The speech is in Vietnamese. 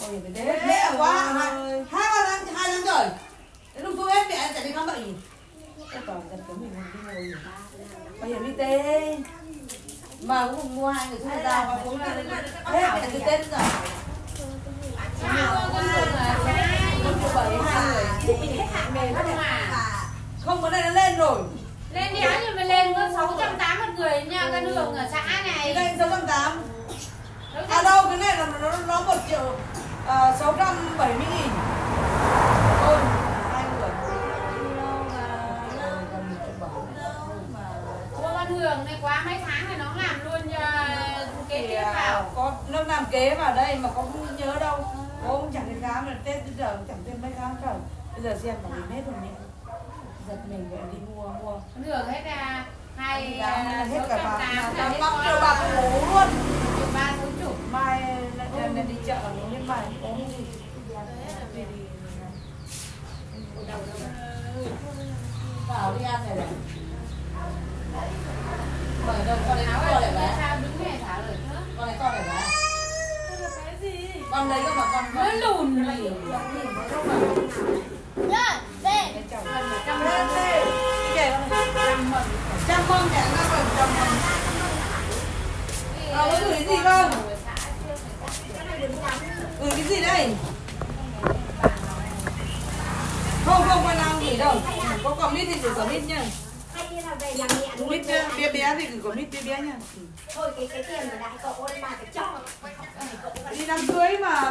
hiểm về đấy mẹ quá hai hai ba tháng hai tháng rồi đến lúc tôi hết mẹ chạy đi khám bệnh cái toàn cấm mình đi hiểm bảo hiểm y tế. Mà cũng mua hai người chúng ta mà cũng là hết mẹ từ tên rồi bảy hai người không có này nó lên rồi. Lên đéo nhưng mà lên có 680 một người nha cái đường ở xã này. Cái này sáu trăm tám. À đâu cái này là nó nó một triệu sáu trăm bảy mươi nghìn. Thôi hai người. Cô Văn Hường này quá mấy tháng rồi nó làm luôn kế tiếp vào có nó làm kế vào đây mà có không nhớ đâu. Cô cũng chẳng thấy khám là tết bây giờ chẳng thêm mấy khám cả bây giờ xem mà mình hết rồi nhỉ. Giật mình vậy đi mua mua. Văn Hường hết ra hai Giá hết cả bà bà bắp cho bà có bố luôn. Chục ba số lại đi chợ nó lên bài ốm gì vào đi ăn này này. Mở đâu con đấy Thảo con này bé. Đứng này Thảo rồi con này con này bé. Con đấy cơ mà con Nó lùn này đây. Không không phải nào gửi đâu có có mít thì gửi có mít nha luôn mít bé thì gửi có mít bé bé nha thôi cái cái tiền của đại cậu ơi mà cái cho đi đám cưới mà